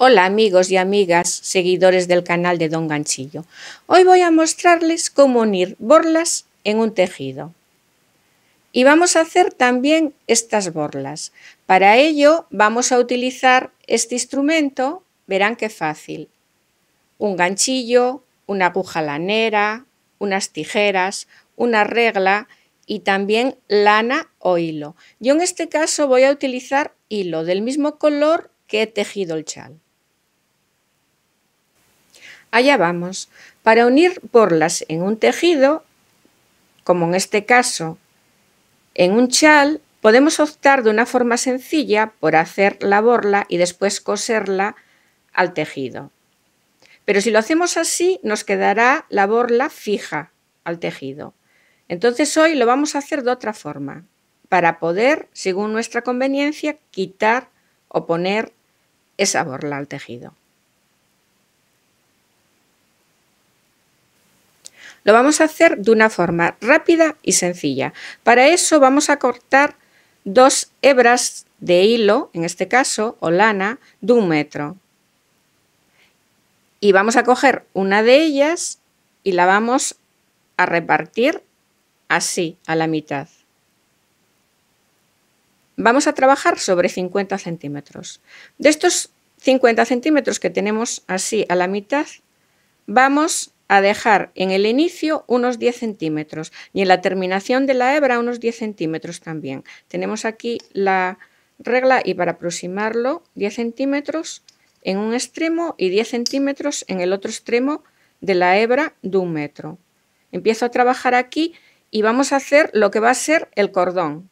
Hola amigos y amigas seguidores del canal de Don Ganchillo. Hoy voy a mostrarles cómo unir borlas en un tejido. Y vamos a hacer también estas borlas. Para ello vamos a utilizar este instrumento, verán qué fácil. Un ganchillo, una aguja lanera, unas tijeras, una regla y también lana o hilo. Yo en este caso voy a utilizar hilo del mismo color que he tejido el chal. Allá vamos. Para unir borlas en un tejido, como en este caso en un chal, podemos optar de una forma sencilla por hacer la borla y después coserla al tejido. Pero si lo hacemos así, nos quedará la borla fija al tejido. Entonces hoy lo vamos a hacer de otra forma, para poder, según nuestra conveniencia, quitar o poner esa borla al tejido. Lo vamos a hacer de una forma rápida y sencilla. Para eso vamos a cortar dos hebras de hilo, en este caso, o lana, de un metro. Y vamos a coger una de ellas y la vamos a repartir así, a la mitad. Vamos a trabajar sobre 50 centímetros. De estos 50 centímetros que tenemos así a la mitad, vamos a dejar en el inicio unos 10 centímetros y en la terminación de la hebra unos 10 centímetros también. Tenemos aquí la regla y para aproximarlo 10 centímetros en un extremo y 10 centímetros en el otro extremo de la hebra de un metro. Empiezo a trabajar aquí y vamos a hacer lo que va a ser el cordón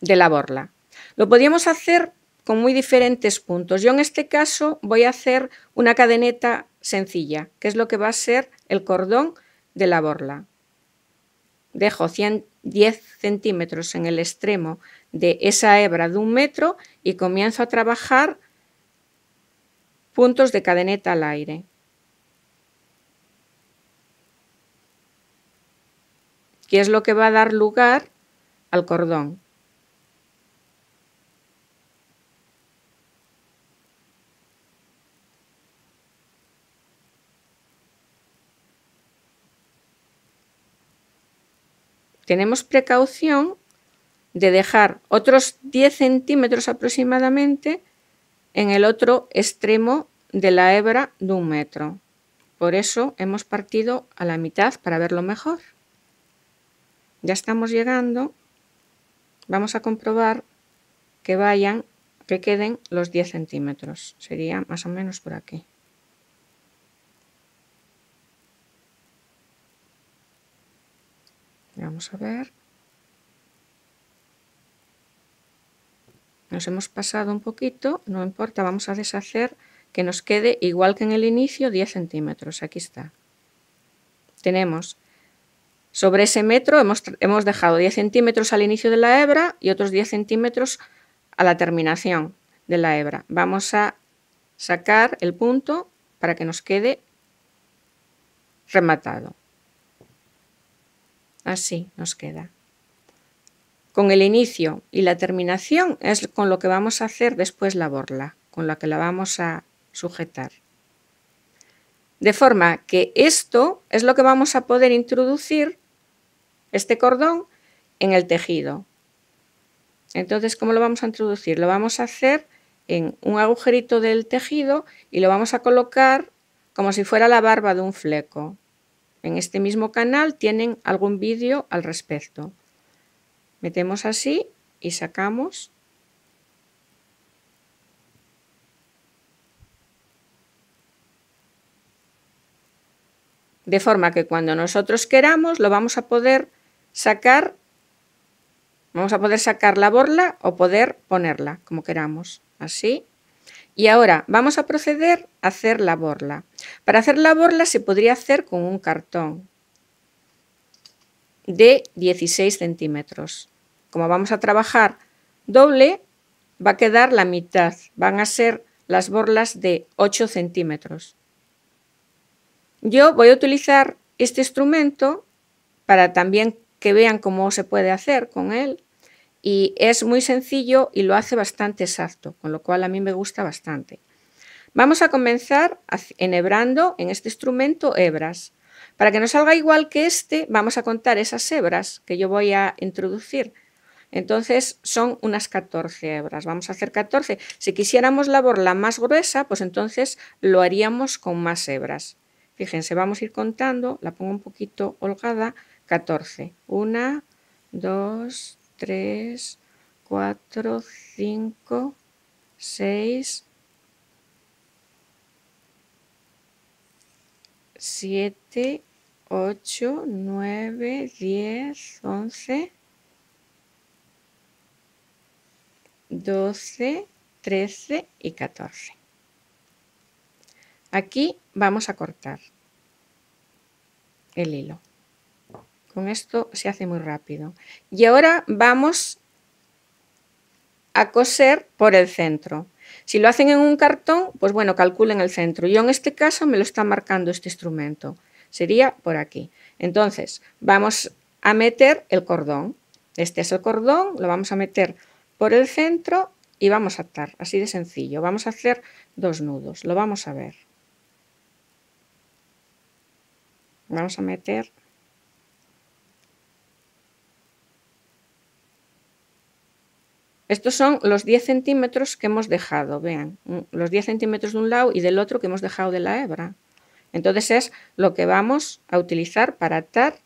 de la borla. Lo podríamos hacer con muy diferentes puntos. Yo en este caso voy a hacer una cadeneta sencilla, que es lo que va a ser el cordón de la borla. Dejo 110 centímetros en el extremo de esa hebra de un metro y comienzo a trabajar puntos de cadeneta al aire. Que es lo que va a dar lugar al cordón. Tenemos precaución de dejar otros 10 centímetros aproximadamente en el otro extremo de la hebra de un metro. Por eso hemos partido a la mitad para verlo mejor. Ya estamos llegando. Vamos a comprobar que vayan, que queden los 10 centímetros. Sería más o menos por aquí. Vamos a ver. Nos hemos pasado un poquito, no importa, vamos a deshacer que nos quede igual que en el inicio 10 centímetros. Aquí está. Tenemos sobre ese metro hemos, hemos dejado 10 centímetros al inicio de la hebra y otros 10 centímetros a la terminación de la hebra. Vamos a sacar el punto para que nos quede rematado. Así nos queda. Con el inicio y la terminación es con lo que vamos a hacer después la borla, con la que la vamos a sujetar. De forma que esto es lo que vamos a poder introducir, este cordón, en el tejido. Entonces, ¿cómo lo vamos a introducir? Lo vamos a hacer en un agujerito del tejido y lo vamos a colocar como si fuera la barba de un fleco. En este mismo canal tienen algún vídeo al respecto. Metemos así y sacamos. De forma que cuando nosotros queramos lo vamos a poder sacar, vamos a poder sacar la borla o poder ponerla como queramos. Así y ahora vamos a proceder a hacer la borla. Para hacer la borla se podría hacer con un cartón de 16 centímetros. Como vamos a trabajar doble, va a quedar la mitad. Van a ser las borlas de 8 centímetros. Yo voy a utilizar este instrumento para también que vean cómo se puede hacer con él y es muy sencillo y lo hace bastante exacto, con lo cual a mí me gusta bastante. Vamos a comenzar enhebrando en este instrumento hebras. Para que nos salga igual que este, vamos a contar esas hebras que yo voy a introducir. Entonces son unas 14 hebras. Vamos a hacer 14. Si quisiéramos la borla más gruesa, pues entonces lo haríamos con más hebras. Fíjense, vamos a ir contando, la pongo un poquito holgada, 14. 1, 2, 3, 4, 5, 6, 7, 8, 9, 10, 11, 12, 13 y 14. Aquí vamos a cortar el hilo. Con esto se hace muy rápido. Y ahora vamos a coser por el centro. Si lo hacen en un cartón, pues bueno, calculen el centro. Yo en este caso me lo está marcando este instrumento. Sería por aquí. Entonces, vamos a meter el cordón. Este es el cordón, lo vamos a meter por el centro y vamos a atar. Así de sencillo. Vamos a hacer dos nudos. Lo vamos a ver. Vamos a meter Estos son los 10 centímetros que hemos dejado, vean, los 10 centímetros de un lado y del otro que hemos dejado de la hebra. Entonces es lo que vamos a utilizar para atar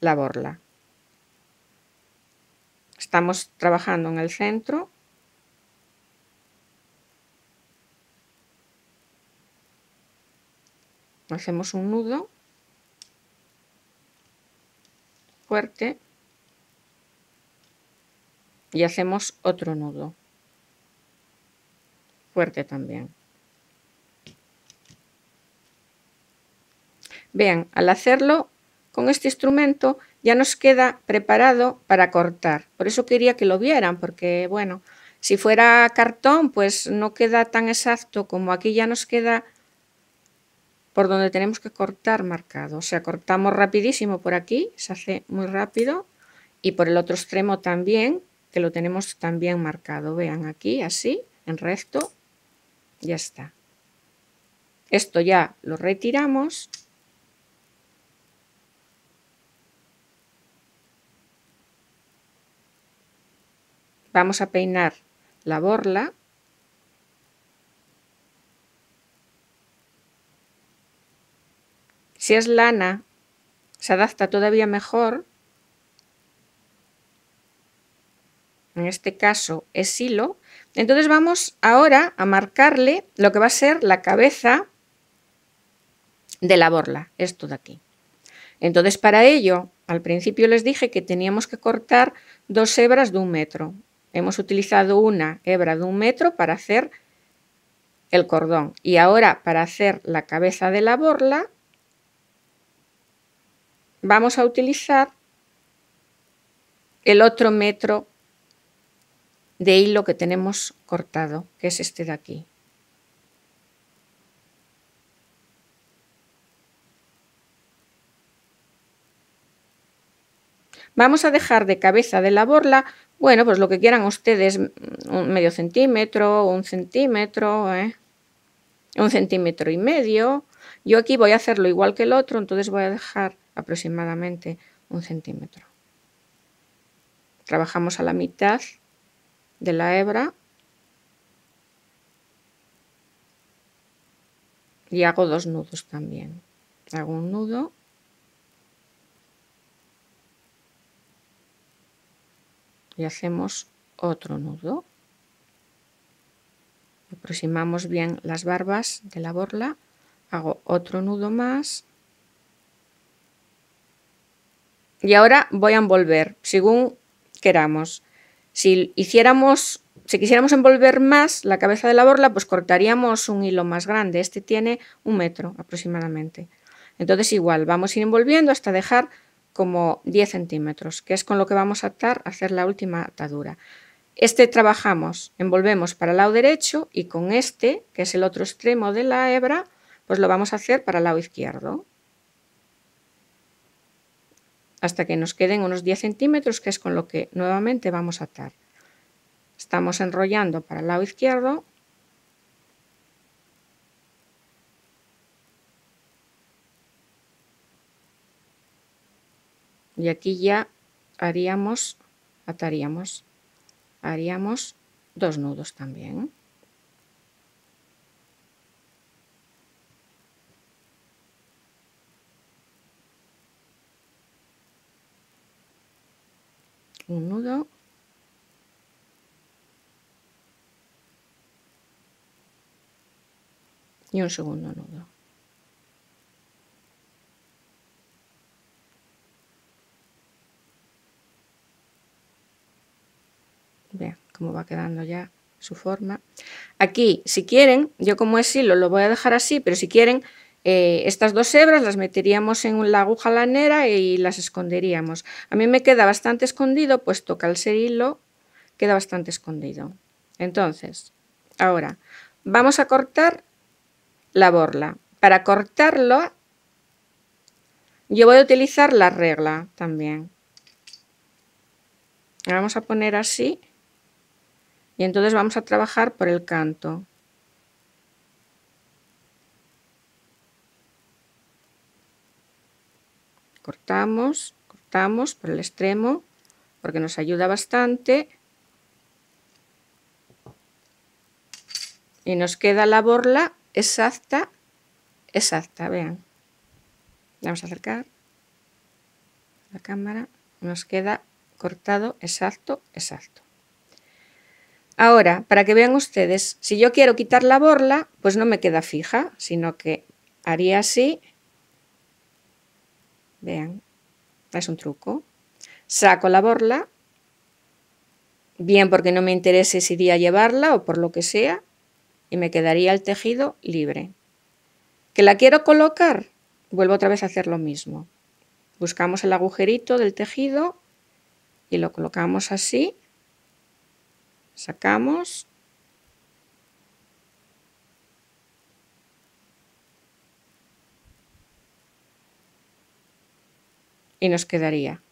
la borla. Estamos trabajando en el centro. Hacemos un nudo fuerte y hacemos otro nudo. Fuerte también. Vean al hacerlo con este instrumento ya nos queda preparado para cortar. Por eso quería que lo vieran porque bueno si fuera cartón pues no queda tan exacto como aquí ya nos queda por donde tenemos que cortar marcado. O sea cortamos rapidísimo por aquí se hace muy rápido y por el otro extremo también que lo tenemos también marcado. Vean aquí, así, en recto, ya está. Esto ya lo retiramos. Vamos a peinar la borla. Si es lana, se adapta todavía mejor en este caso es hilo, entonces vamos ahora a marcarle lo que va a ser la cabeza de la borla, esto de aquí. Entonces para ello, al principio les dije que teníamos que cortar dos hebras de un metro. Hemos utilizado una hebra de un metro para hacer el cordón y ahora para hacer la cabeza de la borla vamos a utilizar el otro metro de hilo que tenemos cortado, que es este de aquí. Vamos a dejar de cabeza de la borla, bueno, pues lo que quieran ustedes, un medio centímetro, un centímetro, ¿eh? un centímetro y medio. Yo aquí voy a hacerlo igual que el otro, entonces voy a dejar aproximadamente un centímetro. Trabajamos a la mitad de la hebra y hago dos nudos también. Hago un nudo y hacemos otro nudo. Aproximamos bien las barbas de la borla, hago otro nudo más y ahora voy a envolver según queramos. Si hiciéramos, si quisiéramos envolver más la cabeza de la borla, pues cortaríamos un hilo más grande. Este tiene un metro aproximadamente. Entonces igual, vamos a ir envolviendo hasta dejar como 10 centímetros, que es con lo que vamos a atar, hacer la última atadura. Este trabajamos, envolvemos para el lado derecho y con este, que es el otro extremo de la hebra, pues lo vamos a hacer para el lado izquierdo. Hasta que nos queden unos 10 centímetros, que es con lo que nuevamente vamos a atar. Estamos enrollando para el lado izquierdo. Y aquí ya haríamos, ataríamos, haríamos dos nudos también. un nudo y un segundo nudo. Vean cómo va quedando ya su forma. Aquí, si quieren, yo como es hilo lo voy a dejar así, pero si quieren, eh, estas dos hebras las meteríamos en la aguja lanera y las esconderíamos. A mí me queda bastante escondido, puesto que al ser hilo queda bastante escondido. Entonces, ahora vamos a cortar la borla. Para cortarlo, yo voy a utilizar la regla también. Vamos a poner así y entonces vamos a trabajar por el canto. Cortamos, cortamos por el extremo porque nos ayuda bastante. Y nos queda la borla exacta, exacta, vean. Vamos a acercar la cámara, nos queda cortado exacto, exacto. Ahora, para que vean ustedes, si yo quiero quitar la borla, pues no me queda fija, sino que haría así. Vean, es un truco. Saco la borla, bien porque no me interese si iría a llevarla o por lo que sea, y me quedaría el tejido libre. ¿Que la quiero colocar? Vuelvo otra vez a hacer lo mismo. Buscamos el agujerito del tejido y lo colocamos así. Sacamos. Y nos quedaría